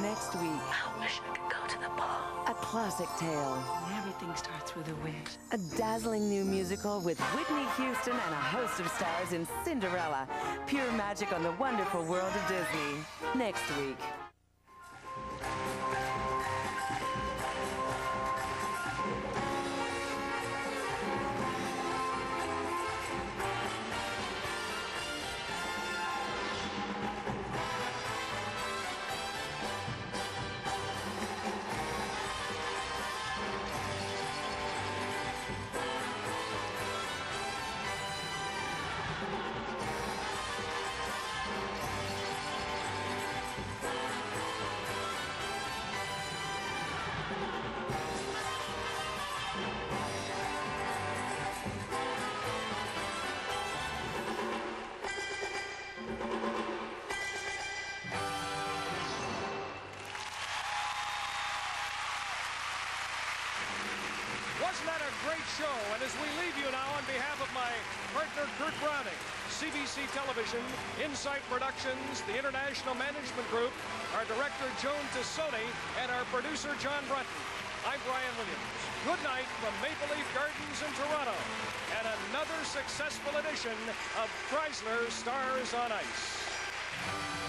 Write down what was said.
Next week, I wish I could go to the ball. a classic tale. Everything starts with a wish. A dazzling new musical with Whitney Houston and a host of stars in Cinderella. Pure magic on the wonderful world of Disney. Next week. Wasn't that a great show? And as we leave you now, on behalf of my partner Kurt Browning, CBC Television, Insight Productions, the International Management Group, our director Joan Tosoni, and our producer John Brunton, I'm Brian Williams. Good night from Maple Leaf Gardens in Toronto, and another successful edition of Chrysler Stars on Ice.